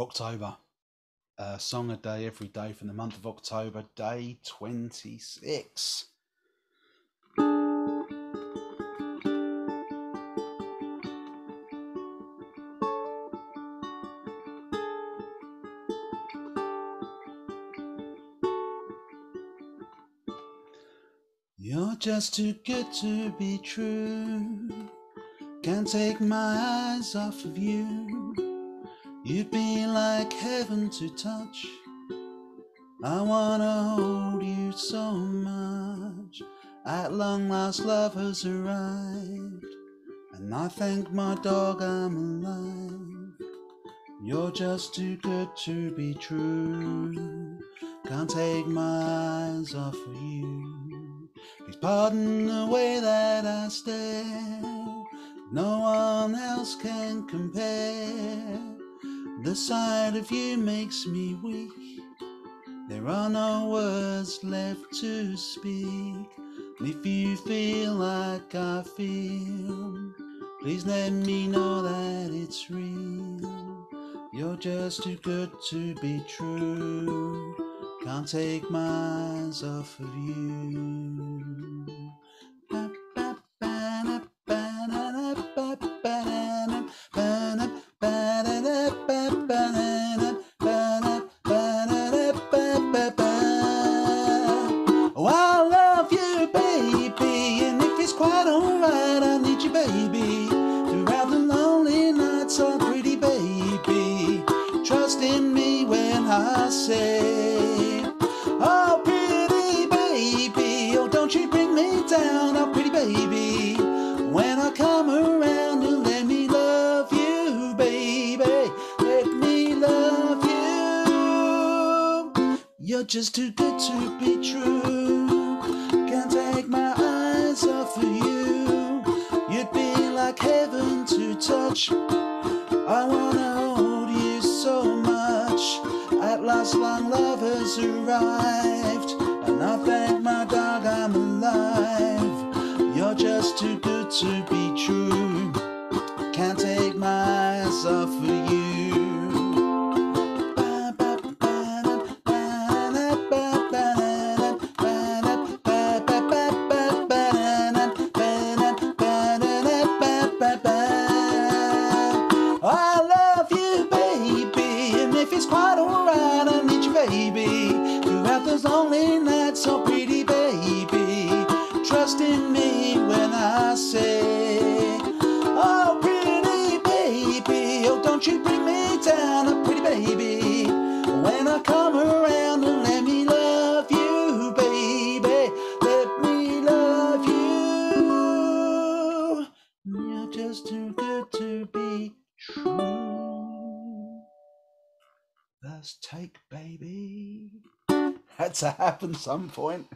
October. A song a day every day from the month of October, day 26. You're just too good to be true. Can't take my eyes off of you. You'd be like heaven to touch. I wanna hold you so much. At long last, love has arrived. And I thank my dog I'm alive. You're just too good to be true. Can't take my eyes off of you. Please pardon the way that I stare. No one else can compare. The sight of you makes me weak. There are no words left to speak. If you feel like I feel, please let me know that it's real. You're just too good to be true. Can't take my eyes off of you. Say, Oh, pretty baby, oh, don't you bring me down, oh, pretty baby. When I come around and let me love you, baby, let me love you. You're just too good to be true. Can't take my eyes off of you. You'd be like heaven to touch. I wanna Long love has arrived, and I thank my dog I'm alive. You're just too good to be true. Can't take my eyes off of you. I love you, baby, and if it's quite alright, baby. Throughout those lonely nights, so pretty, baby. Trust in me when I say, Oh, pretty baby, oh, don't you bring me down, oh, pretty baby. When I come around and let me love you, baby, let me love you. You're just too good to be true. First take, baby. Had to happen some point.